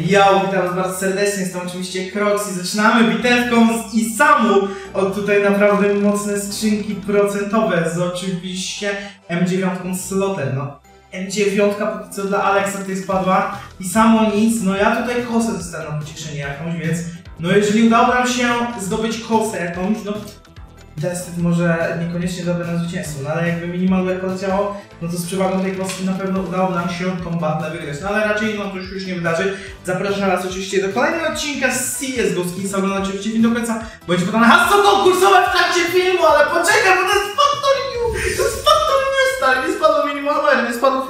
Ja witam was bardzo serdecznie, jestem oczywiście Kroxi. Zaczynamy bitewką z Isamu. Od tutaj naprawdę mocne skrzynki procentowe z oczywiście M9 slotem. No, M9 póki co dla Alexa tutaj spadła i samo nic. No ja tutaj kosę dostanę pocieszenie jakąś, więc no jeżeli udało nam się zdobyć kosę jakąś, no Testy może niekoniecznie dobre na zwycięstwo, no ale jakby minimal weapon działał, no to z przewagą tej kostki na pewno udało nam się tą battle wygrać. No ale raczej no to już, nie wydarzy. Zapraszam was oczywiście do kolejnego odcinka z CSGO Skins. Oglądajcie oczywiście film do końca. Będzie podane hasło konkursowe w trakcie filmu, ale poczekaj, bo to jest New! To jest New, stary! Nie spadło minimal nie spadło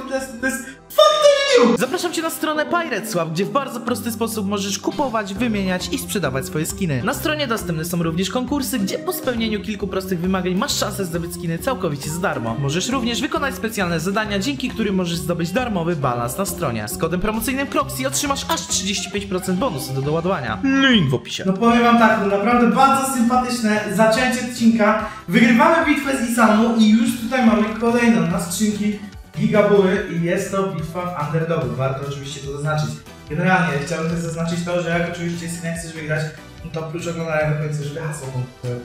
Zapraszam Cię na stronę Pirateswap, gdzie w bardzo prosty sposób możesz kupować, wymieniać i sprzedawać swoje skiny. Na stronie dostępne są również konkursy, gdzie po spełnieniu kilku prostych wymagań masz szansę zdobyć skiny całkowicie za darmo. Możesz również wykonać specjalne zadania, dzięki którym możesz zdobyć darmowy balans na stronie. Z kodem promocyjnym Croxy otrzymasz aż 35% bonusu do doładowania. Link w opisie. No powiem wam tak, no naprawdę bardzo sympatyczne zaczęcie odcinka. Wygrywamy bitwę z Isamu i już tutaj mamy kolejną na skrzynki Gigabuły i jest to bitwa w underdogu. Warto oczywiście to zaznaczyć. Generalnie chciałbym też zaznaczyć to, że jak oczywiście jak chcesz wygrać, no to oprócz oglądania do końca, żeby hasło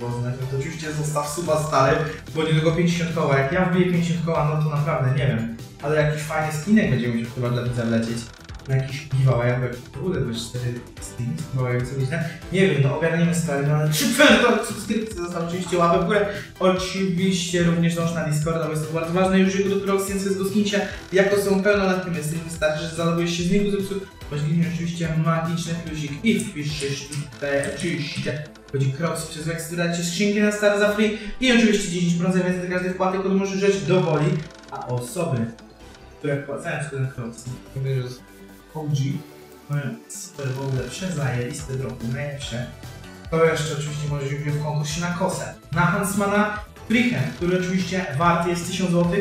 poznać, no to oczywiście zostaw suba stary, bo niedługo 50 koła. Jak ja wbiję 50 koła, no to naprawdę nie wiem. Ale jakiś fajny skinek będzie musiał chyba dla widza lecieć na jakiś giveaway, w ogóle 24 Steam, giveaway co liczne. Nie wiem, no ogarniemy stary, no to subskrypcje został oczywiście łapę w górę. Oczywiście również dąż na Discorda, bo jest to bardzo ważne. Już jutro Roxy z Goskincie, jako są pełnoletnim, jest wystarczy, że zalogujesz się z linku zepsuł. Weźmiesz oczywiście magiczny plusik i wpiszesz tutaj oczywiście chodzi Crocs przez Wex, wydacie skrzynki na stare za free i oczywiście 10% więcej do każdej wpłaty, który może rzecz dowoli, a osoby, które wpłacają się ten Super w ogóle przezajebiste drogi, najlepsze. To jeszcze oczywiście może wziąć w konkursie na kosę. Na Hansmana Frichen, który oczywiście wart jest 1000 zł.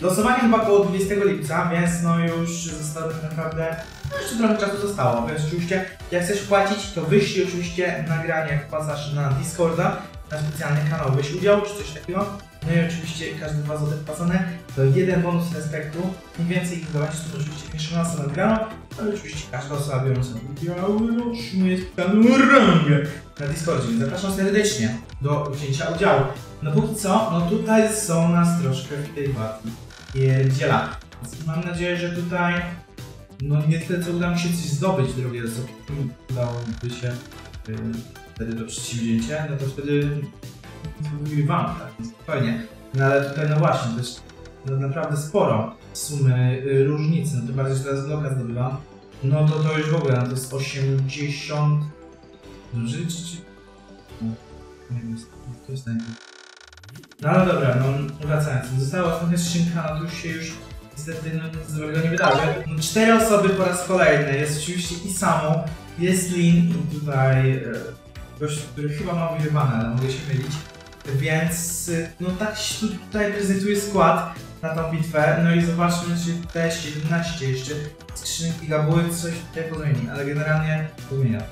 Losowanie chyba około 20 lipca, więc no już zostało tak naprawdę, no jeszcze trochę czasu zostało, więc oczywiście jak chcesz płacić, to wyślij oczywiście nagranie, wpłacasz na Discorda, na specjalny kanał, weź udział, czy coś takiego. No i oczywiście każde 2 zł wpłacone to jeden bonus respektu. Im więcej ich dodawać, to oczywiście większa szansa na wygraną, ale oczywiście każda osoba biorąca udział otrzymuje specjalną rangę na Discordzie, więc zapraszam serdecznie do wzięcia udziału. No póki co, no tutaj są nas troszkę w tej walki pierdziela. Mam nadzieję, że tutaj no niestety uda mi się coś zdobyć drugie, co udałoby się yy, wtedy to przedsięwzięcie, no to wtedy wygrywam, tak, spokojnie. No ale tutaj no właśnie, też no, naprawdę sporo sumy y, różnicy, no to bardziej, że teraz bloka zdobywam. No to to już w ogóle, no to jest 80... Dobrze, czy... czy... No, nie wiem, to jest najpierw. No ale dobra, no wracając. Została ostatnia skrzynka, no to już się już niestety no, dobrego nie wydarzy. No, cztery osoby po raz kolejny. Jest oczywiście i samo, jest Lin i tutaj e, gość, który chyba ma wygrywane, ale mogę się mylić. Więc y, no tak się tutaj prezentuje skład na tą bitwę. No i zobaczmy, czy te 17 jeszcze skrzynki gabuły coś tutaj pozmieni, ale generalnie pozmienia.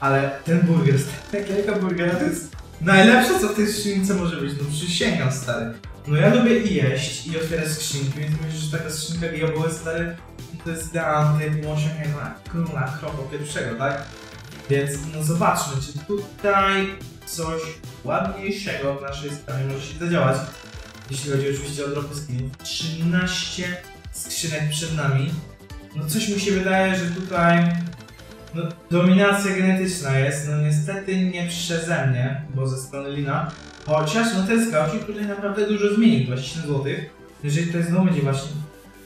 Ale ten burger, taka burgera to jest Najlepsze co w tej skrzynce może być, no przysięgam stary. No ja lubię i jeść i otwierać skrzynki, więc myślę, że taka skrzynka gigabyła stary to jest idealny osiągnięcie na króla kroku pierwszego, tak? Więc no zobaczmy, czy tutaj coś ładniejszego w naszej stronie może się zadziałać. Jeśli chodzi oczywiście o dropy skinów. 13 skrzynek przed nami. No coś mi się wydaje, że tutaj no, dominacja genetyczna jest, no niestety nie przeze mnie, bo ze strony Lina. Chociaż no ten skaucik tutaj naprawdę dużo zmienił, 27 zł. Jeżeli to znowu będzie właśnie...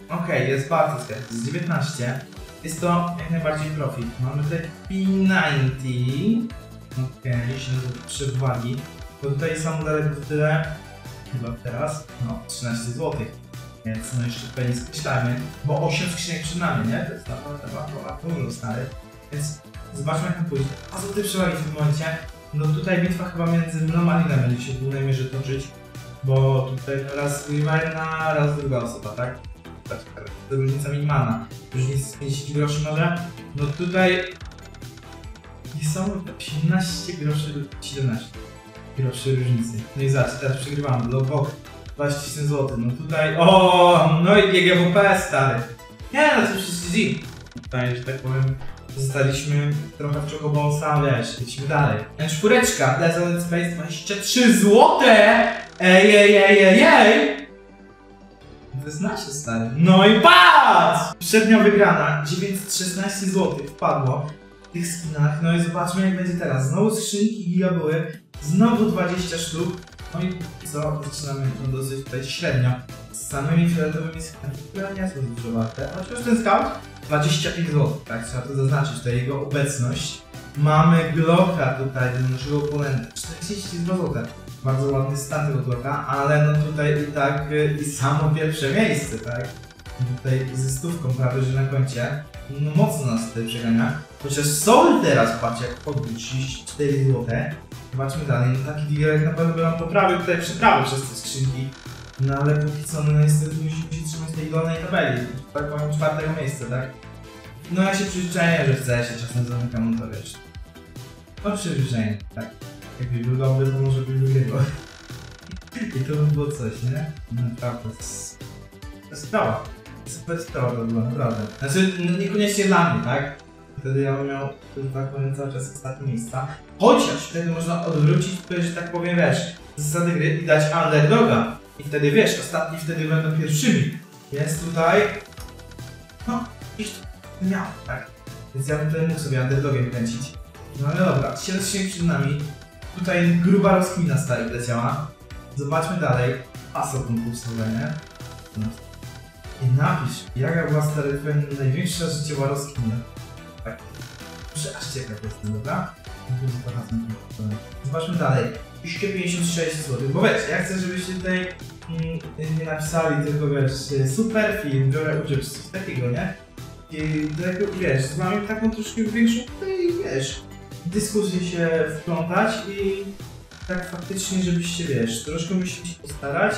Okej, okay, jest bardzo sklep, jest 19. Jest to jak najbardziej profit. Mamy tutaj P90. Okay, 10 zł przewagi. Bo tutaj są daleko tyle, chyba teraz, no 13 zł. Więc no jeszcze tutaj nie skreślamy, bo 8 skrzynek przed nami, nie? To jest naprawdę bardzo dużo stary. Więc zobaczmy jak pójdzie. A co ty przewagi w tym momencie? No tutaj bitwa chyba między mną a Linem będzie się w głównej mierze toczyć. Bo tutaj raz jedna, raz druga osoba, tak? Tak, to różnica minimalna. Różnica z 50 groszy może. No tutaj są 18 groszy lub 17 groszy różnicy. No i zobacz, teraz przegrywam. Logbox 27 zł. No tutaj. O, no i GGWP stary. Nie, no to jest GG. Tutaj, że tak powiem, Zostaliśmy trochę w Chocobonsa, wiesz, lecimy dalej. Czwóreczka, Desolate Space 23 złote! Ej, ej, ej, ej, ej! Nasze, stary. No i patrz! Przednia wygrana, 916 zł wpadło tych skinach. No i zobaczmy jak będzie teraz. Znowu skrzynki giga były, znowu 20 sztuk. No i co? Zaczynamy no dosyć tutaj średnio. Z samymi fioletowymi skinami, które nie są dużo warte. Chociaż ten scout 25 zł, tak? Trzeba to zaznaczyć, to jego obecność. Mamy Glocka tutaj, do naszego oponenta, 42 zł. Bardzo ładny stan tego Glocka, ale no tutaj i tak y, i samo pierwsze miejsce, tak? Tutaj ze stówką prawie, że na koncie. No mocno nas tutaj przegania. Chociaż Sol teraz, patrz jak podbił 34 zł. Zobaczmy dalej, no taki dealerek na pewno by nam poprawił tutaj przyprawy przez te skrzynki. No ale póki co, no niestety musimy się trzymać tej dolnej tabeli, tak powiem czwartego miejsca, tak? No ja się przyzwyczaiłem, że chcę się czasem zamykam, no to wiesz. No przyzwyczajenie, tak. Jakby był dobry, to może by wygrywał. I to by było coś, nie? Naprawdę. Sprawa. Sprawa to była, naprawdę. Znaczy, no niekoniecznie dla mnie, tak? Wtedy ja bym miał, tak powiem, cały czas ostatnie miejsca. Chociaż wtedy można odwrócić, że tak powiem, wiesz, zasady gry i dać underdoga. I wtedy wiesz, ostatni wtedy będą pierwszymi. Jest tutaj. No, iść miał, tak? Więc ja bym tutaj mógł sobie underdogiem kręcić. No ale dobra, 7 się przed nami. Tutaj gruba rozkmina stary wleciała. Zobaczmy dalej. Aso konkursowe, nie? No. I napisz, jaka była stary twoja największa życiowa rozkmina. Tak. Muszę aż ciekaw jestem, dobra? Konkursowe. Zobaczmy dalej. 256 zł. Bo wiesz, ja chcę, żebyście tutaj mm, nie napisali tylko wiesz, super film, biorę udział w coś takiego, nie? I tak, wiesz, z wami taką troszkę większą tutaj, wiesz, dyskusję się wplątać i tak faktycznie, żebyście, wiesz, troszkę musicie się postarać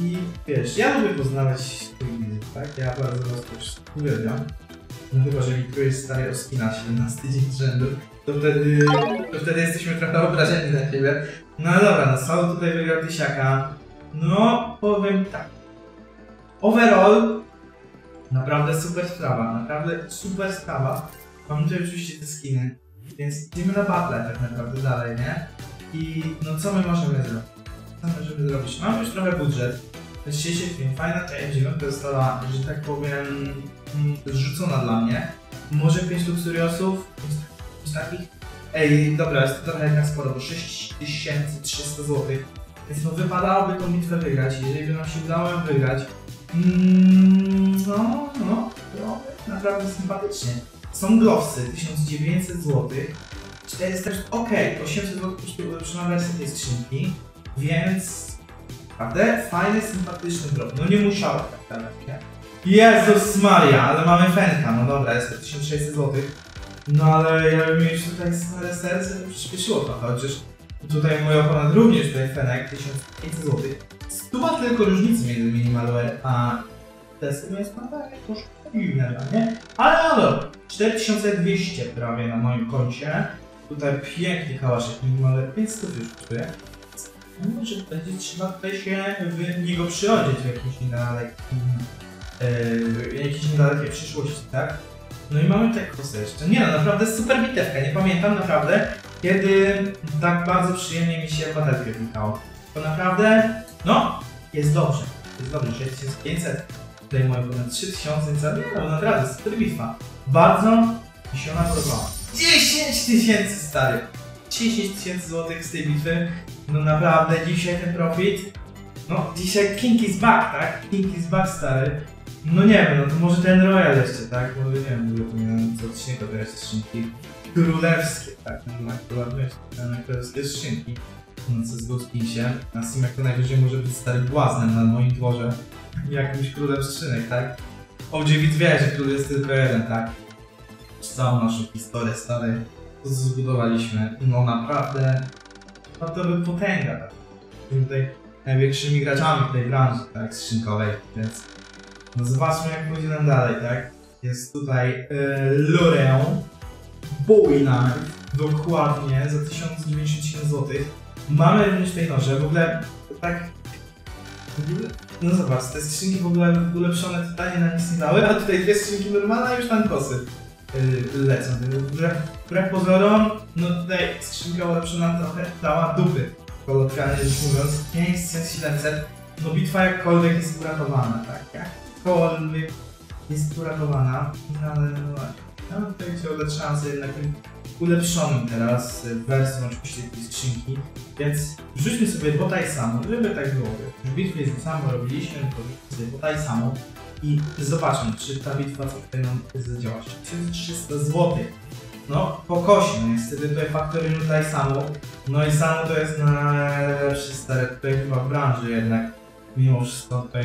i wiesz, ja lubię poznawać widzów, tak? Ja bardzo też uwielbiam. No chyba, że mi któryś stary oskina 17 dzień rzędu, to wtedy, to wtedy jesteśmy trochę obrażeni na siebie. No dobra, no Saul tutaj wygrał tysiaka. No, powiem tak. Overall, naprawdę super sprawa, naprawdę super sprawa. Mam tutaj oczywiście te skiny, więc idziemy na battle tak naprawdę dalej, nie? I no co my możemy zrobić? Co możemy zrobić? Mamy już trochę budżet. To jest 60 film, fajna ta M9 została, że tak powiem, mm, zrzucona dla mnie. Może 5 luxuriosów, 5 takich. Ej, dobra, jest to trochę jednak sporo, bo 6300 zł. Więc no wypadałoby tą bitwę wygrać. Jeżeli by nam się udało wygrać, mm, no, no, to naprawdę sympatycznie. Są glowsy, 1900 zł. 400, ok, 800 zł kosztuje wersja tej skrzynki, więc naprawdę fajny, sympatyczny drop. No nie musiałem tak nie? Jezus Maria, ale mamy fenka, no dobra, jest to 1600 zł. No ale ja bym mieć tutaj stare serce, to przyspieszyło trochę, chociaż tutaj mój oponent również tutaj fenek, 1500 zł. Stuwa tylko różnicy między Minimalware a testem jest naprawdę dziwne dla mnie. Ale no dobra, 4200 prawie na moim koncie. Tutaj piękny kałaszek Minimalware 500 już kosztuje. Może będzie trzeba się w niego przyodzieć w jakiejś niedalekiej, yy, jakiejś przyszłości, tak? No i mamy kosy jeszcze. Nie no, naprawdę super bitewka. Nie pamiętam naprawdę, kiedy tak bardzo przyjemnie mi się baterkę klikało. To naprawdę, no, jest dobrze. Jest dobrze, 6500. Tutaj moje ponad 3000, co nie no, naprawdę, super bitwa. Bardzo mi się ona podobała. 10 tysięcy stary! 10 tysięcy złotych z tej bitwy. No naprawdę, dzisiaj ten profit. No, dzisiaj King is back, tak? King is back, stary. No nie wiem, no to może ten Royal jeszcze, tak? Bo nie wiem, ogóle powinienem co odcinka grać skrzynki królewskie, tak? No, na królewskie, na królewskie skrzynki. No co z Ghostpinsie. Na Steamach to najwyżej może być stary błaznem na moim dworze. Jakimś królem skrzynek, tak? OG wie, że król jest tylko jeden, tak? Całą naszą historię, stary, zbudowaliśmy. No naprawdę, no to by potęga, tak? Tutaj największymi graczami w tej branży, tak? Skrzynkowej, więc no zobaczmy jak pójdzie nam dalej, tak? Jest tutaj yy, Lorę, Bowie Knife, dokładnie, za 1097 zł. Mamy również tej noże, w ogóle tak... No zobacz, te skrzynki w ogóle ulepszone totalnie na nic nie dały, a tutaj dwie skrzynki normalne, a już tam kosy. Yy, lecą. Wbrew, pozorom, no tutaj skrzynka ulepszona trochę dała dupy, kolokwialnie rzecz mówiąc. 5700, no bitwa jakkolwiek jest uratowana, tak? Jakkolwiek jest uratowana, no ale no. No tutaj się sobie jednak ulepszonym teraz y, wersją oczywiście tej skrzynki, więc wrzućmy sobie tutaj samo, żeby tak było. W bitwie z samo robiliśmy, to wrzućmy sobie tutaj samo i zobaczmy, czy ta bitwa tutaj nam zadziała. 1300 zł. No, po kosie, no niestety tutaj faktory tutaj samo. No i samo to jest najlepszy stary tutaj chyba w branży jednak. Mimo wszystko tutaj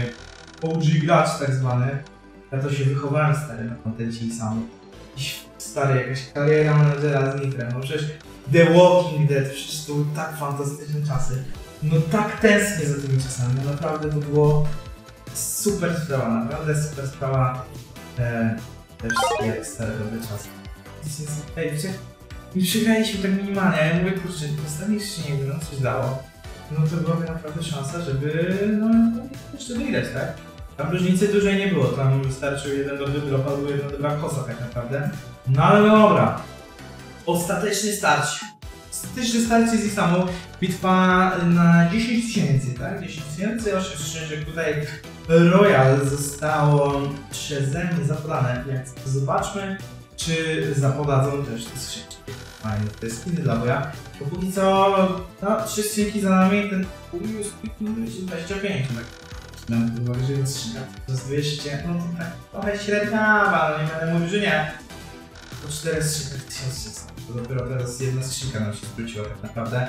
OG gracz tak zwany. Ja to się wychowałem stary na kontencie i samo. Stary, jakaś kariera menedżera z Nitrem. No przecież The Walking Dead, przecież to były tak fantastyczne czasy. No tak tęsknię za tymi czasami. No naprawdę to było super sprawa, naprawdę super sprawa. E, też jak stare dobre czasy. Ej, wiecie, już przegraliśmy tak minimalnie, a ja mówię, kurczę, ostatni jeszcze nie no coś dało. No to byłaby naprawdę szansa, żeby no, jeszcze wygrać, tak? Tam różnicy dużej nie było, tam wystarczył jeden dobry drop albo jedna dobra kosa tak naprawdę. No ale no dobra. Ostateczny starcie. Ostateczny starcie z Isamu. Bitwa na 10 tysięcy, tak? 10 tysięcy, 8 tysięcy, tutaj Royal zostało przeze mnie zapodane, więc zobaczmy, czy zapodadzą też te skrzynki. Fajne, to jest skiny dla boja. Bo póki co, no, trzy skrzynki za nami, ten pół jest 25, tak. Pod uwagę, że jest skrzynka to jest 200, no to tak trochę średnia, ale nie będę mówił, że nie. Po 4 skrzynkach 1300. To dopiero teraz jedna skrzynka nam się zwróciła tak naprawdę.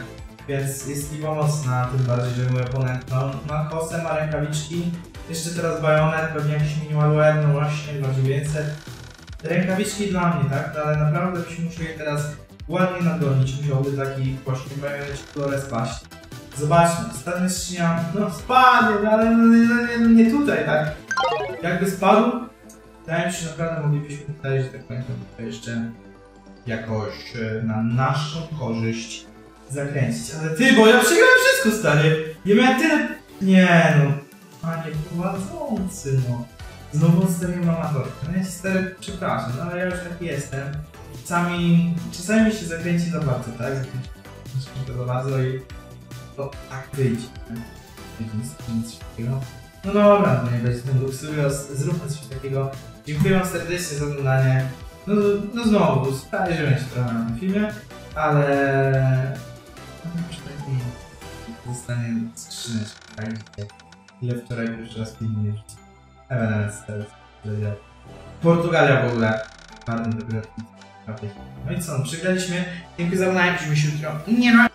Więc jest liwa mocna, tym bardziej, że mój oponent no, ma kosę, ma rękawiczki. Jeszcze teraz bajonet, pewnie jakiś minimalware, no właśnie, 2900. Rękawiczki dla mnie, tak? No, ale naprawdę byśmy musieli teraz ładnie nadgonić. Musiałby taki właśnie bajonet kolorę spaść. Zobaczmy, ostatnia skrzynia, no spadnie, no, ale no, nie, no, nie, nie tutaj, tak? Jakby spadł, wydaje mi się, że naprawdę moglibyśmy tak powiem, to jeszcze jakoś e, na naszą korzyść zakręcić. Ale ty, bo ja przegrałem wszystko, stary. Nie miałem tyle... Nie no, panie prowadzący, no. Znowu odstawiłem amatorkę. No ja się stary, przepraszam, no ale ja już taki jestem. Czasami, czasami się zakręci za bardzo, tak? Zakręci się za bardzo i to tak wyjdzie. Nic, nic takiego. No dobra, to nie będzie ten luksurios, zróbmy coś takiego. Dziękuję wam serdecznie za oglądanie. No, no znowu, sprawdziłem się trochę na filmie, ale... No, przynajmniej zostanie skrzyneczka, tak? Ile wczoraj pierwszy raz filmujesz? Ewenement teraz. będzie. Portugalia w ogóle. Bardzo dobre. No i co, no, przegraliśmy. Dziękuję za oglądanie, widzimy się jutro. Nie ma.